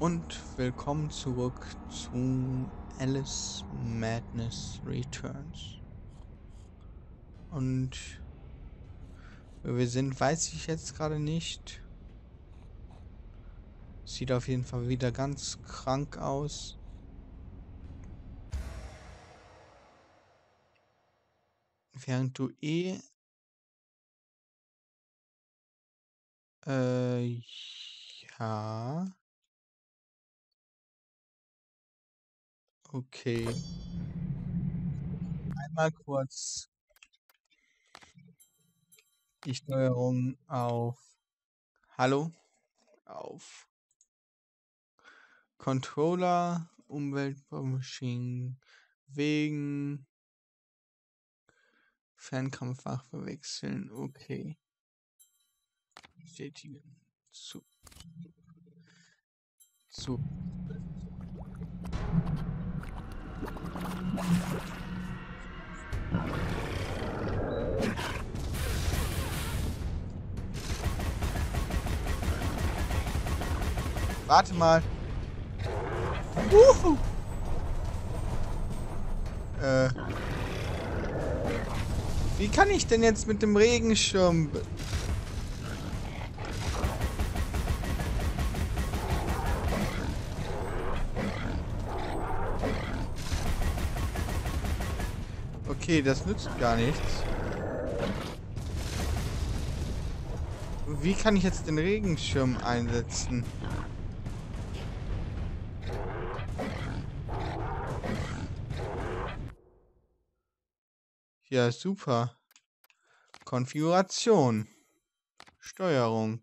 und willkommen zurück zu Alice Madness Returns. Und wo wir sind, weiß ich jetzt gerade nicht. Sieht auf jeden Fall wieder ganz krank aus. Während du eh äh, ja. Okay. Einmal kurz die Steuerung auf Hallo auf Controller Umweltmaschinen wegen Fernkampfwaffe wechseln. Okay. Bestätigen. Zu. Zu. Warte mal. Uhu. Äh. Wie kann ich denn jetzt mit dem Regenschirm... Okay, das nützt gar nichts. Wie kann ich jetzt den Regenschirm einsetzen? Ja, super. Konfiguration. Steuerung.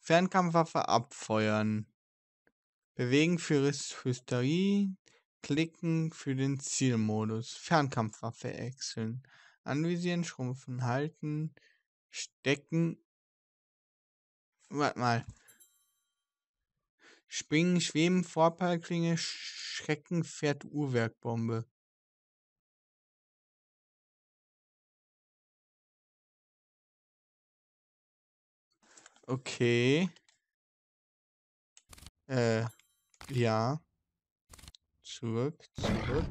Fernkampfwaffe abfeuern. Bewegen für Hysterie. Klicken für den Zielmodus. Fernkampfwaffe wechseln. Anvisieren, schrumpfen, halten, stecken. Warte mal. Springen, schweben, Vorpeilklinge, Schrecken, Pferd, Uhrwerkbombe. Okay. Äh, ja. Zurück, zurück.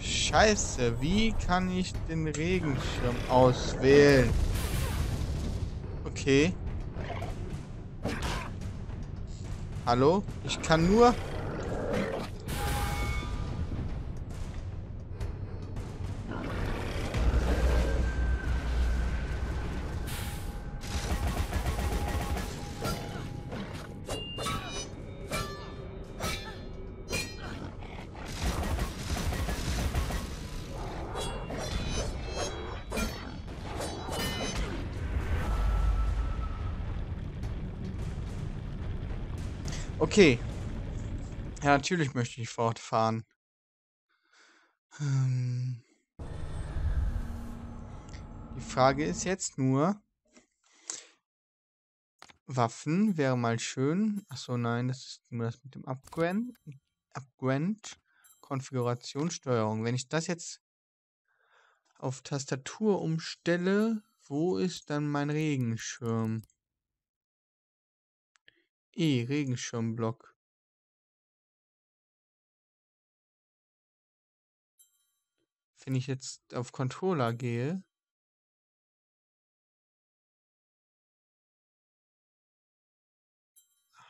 Scheiße, wie kann ich den Regenschirm auswählen? Okay. Hallo? Ich kann nur... Okay. Ja, natürlich möchte ich fortfahren. Ähm Die Frage ist jetzt nur, Waffen wäre mal schön. Achso, nein, das ist nur das mit dem Upgrade. Upgrade. Konfigurationssteuerung. Wenn ich das jetzt auf Tastatur umstelle, wo ist dann mein Regenschirm? E, Regenschirmblock. Wenn ich jetzt auf Controller gehe,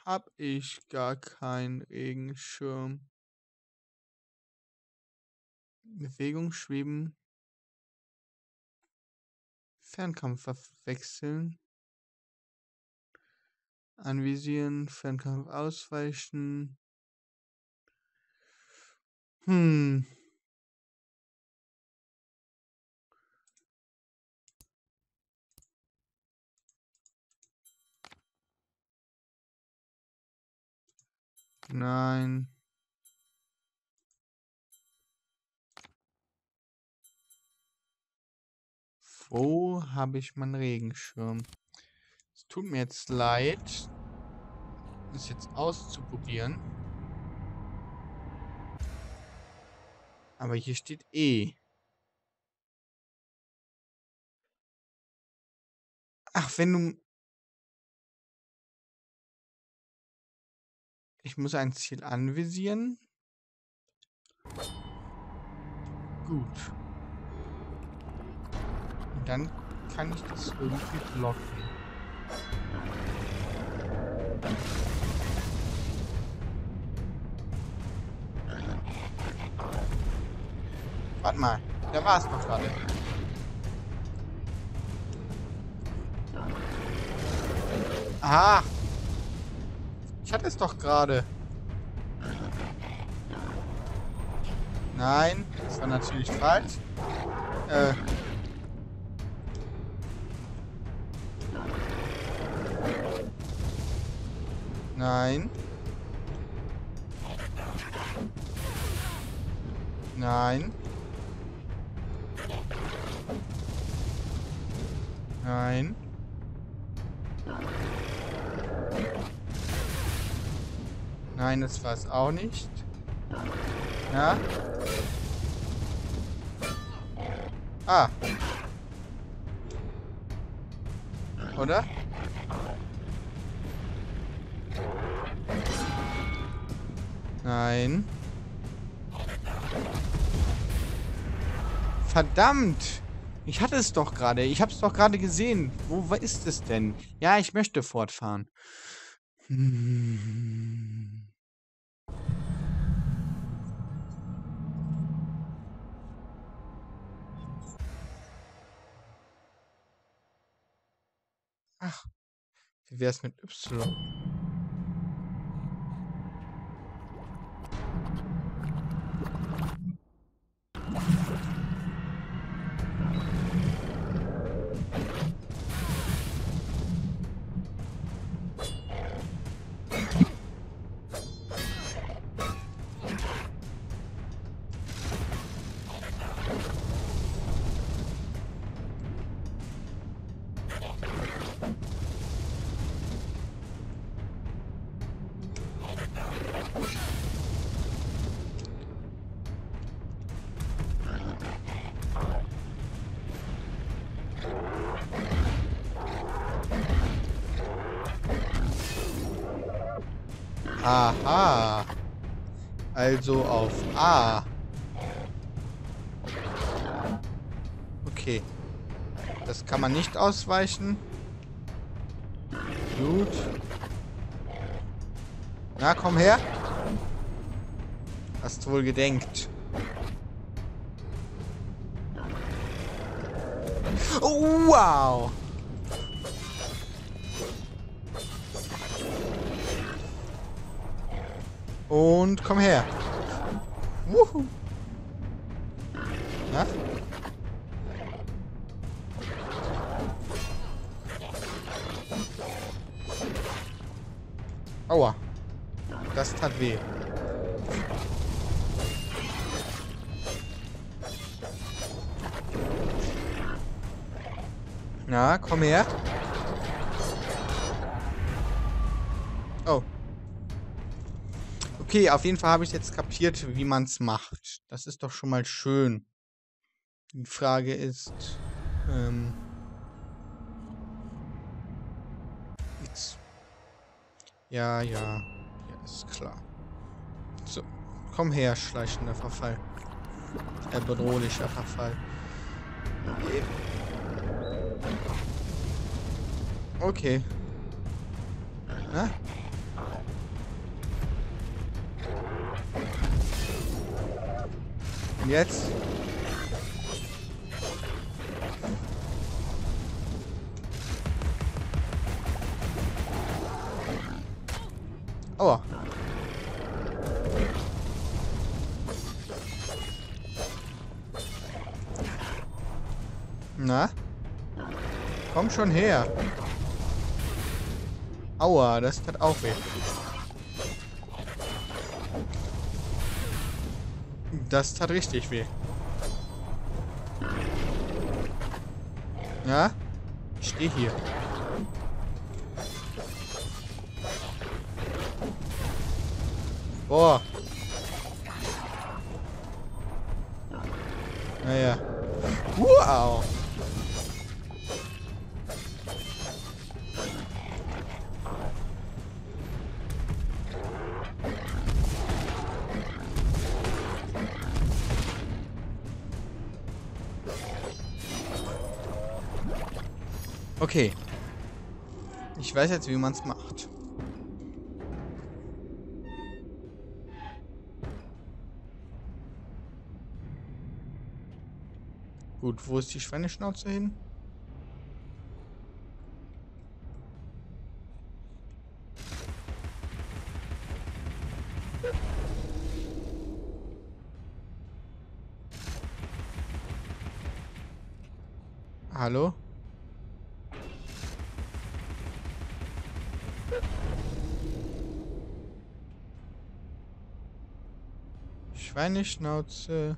habe ich gar keinen Regenschirm. Bewegung, Schweben, Fernkampf wechseln. Anvisieren, Fernkampf ausweichen. Hm. Nein. Wo habe ich meinen Regenschirm? Es tut mir jetzt leid, das jetzt auszuprobieren. Aber hier steht E. Ach, wenn du... Ich muss ein Ziel anvisieren. Gut. Und dann kann ich das irgendwie blocken. Warte mal, da war es doch gerade. Aha! Ich hatte es doch gerade. Nein, das war natürlich falsch. Äh. Nein. Nein. Nein. Nein, das war es auch nicht. Ja. Ah. Oder? Nein. Verdammt! Ich hatte es doch gerade. Ich habe es doch gerade gesehen. Wo ist es denn? Ja, ich möchte fortfahren. Hm. Ach, wie wär's mit Y? Aha. Also auf A. Okay. Das kann man nicht ausweichen. Gut. Na, komm her. Hast wohl gedenkt. Oh, wow. Und komm her. Wuhu. Na? Aua. Das tat weh. Na, komm her. Okay, auf jeden Fall habe ich jetzt kapiert, wie man es macht. Das ist doch schon mal schön. Die Frage ist, ähm, jetzt. Ja, ja, ja, ist klar. So, komm her, schleichender Verfall. Äh, bedrohlicher Verfall. Okay. Na? Und jetzt? Aua. Na? Komm schon her. Aua, das tat auch weh. Das tat richtig weh. Ja? Ich stehe hier. Boah. Naja. Wow. Okay. Ich weiß jetzt, wie man es macht. Gut, wo ist die Schweineschnauze hin? Hallo? Schweineschnauze.